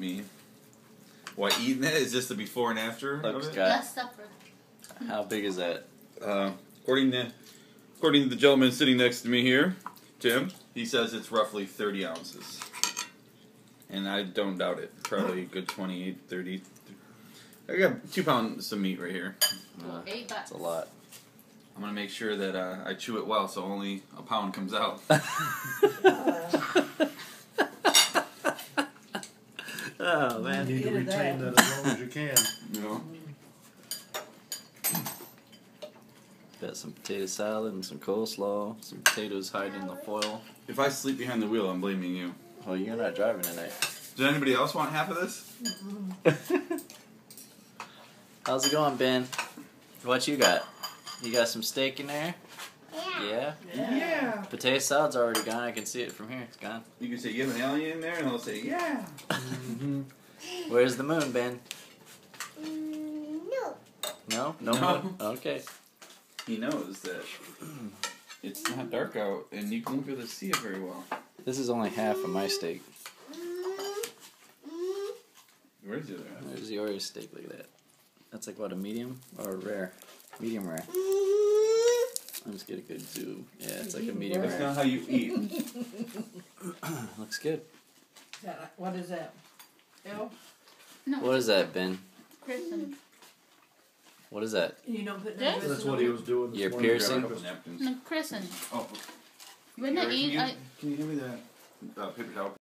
me. Why eating it is just the before and after Look, of it. Last Supper. How big is that? Uh, according to according to the gentleman sitting next to me here, Tim, he says it's roughly 30 ounces. And I don't doubt it. Probably a good 28, 30. I got two pounds of meat right here. Uh, Eight bucks. That's a lot. I'm gonna make sure that uh, I chew it well, so only a pound comes out. oh You man. need to retain that as long as you can. You know. Got some potato salad and some coleslaw. Some potatoes hiding in the foil. If I sleep behind the wheel, I'm blaming you. Oh, you're not driving tonight. Does anybody else want half of this? How's it going, Ben? What you got? You got some steak in there? Yeah. Yeah. Yeah. Potato salad's already gone. I can see it from here. It's gone. You can say you have an alien in there, and they'll say yeah. Mm-hmm. Where's the moon, Ben? Mm, no. No, no, No. moon. Okay. He knows that it's not dark out, and you can't be able to see it very well. This is only half of my steak. Mm, mm. Where's the other half? There's yours steak. Look at that. That's like what a medium or a rare? Medium rare. Let's get a good zoom. Yeah, it's like a medium That's not how you eat. Looks good. Is that- What is that? L? No. What is that, Ben? Crescent. What is that? You don't put Yes. no That's what he was doing. This You're morning. piercing? Couple napkins. No, crescent. Oh, When I Gary, eat, can you, I can you give me that uh, paper towel?